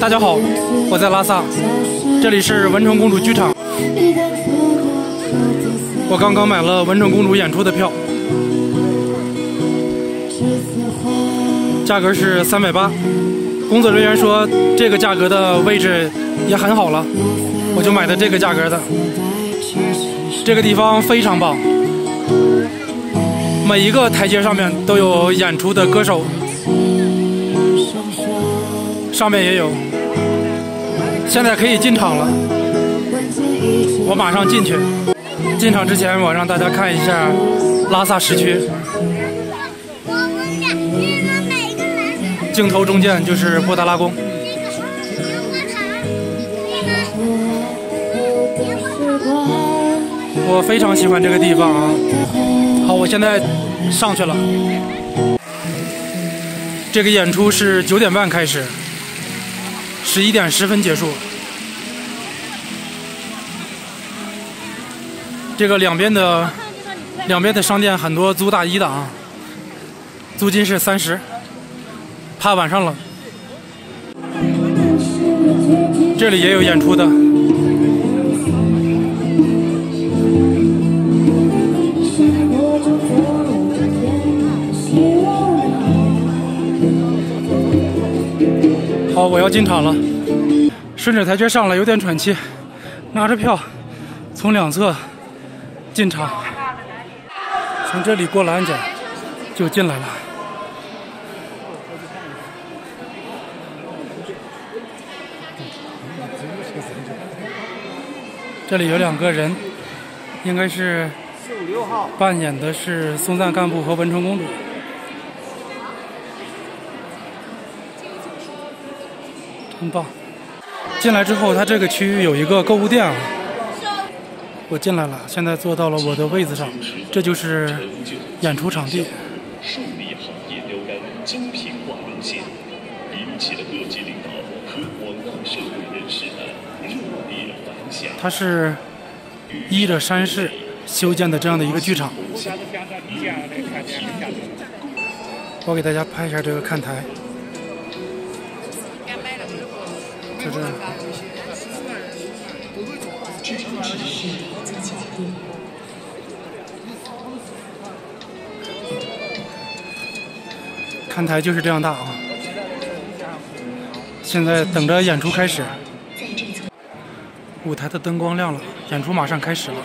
大家好，我在拉萨，这里是文成公主剧场。我刚刚买了文成公主演出的票，价格是三百八。工作人员说这个价格的位置也很好了，我就买的这个价格的。这个地方非常棒，每一个台阶上面都有演出的歌手，上面也有。现在可以进场了，我马上进去。进场之前，我让大家看一下拉萨市区。镜头中间就是布达拉宫。我非常喜欢这个地方啊！好，我现在上去了。这个演出是九点半开始，十一点十分结束。这个两边的两边的商店很多租大衣的啊，租金是三十，怕晚上冷。这里也有演出的。好，我要进场了。顺着台阶上来，有点喘气。拿着票，从两侧进场，从这里过了安检就进来了。这里有两个人，应该是扮演的是松赞干布和文成公主。很棒！进来之后，它这个区域有一个购物店啊。我进来了，现在坐到了我的位子上，这就是演出场地。它是依着山势修建的这样的一个剧场。我给大家拍一下这个看台。就这。看台就是这样大啊！现在等着演出开始。舞台的灯光亮了，演出马上开始了。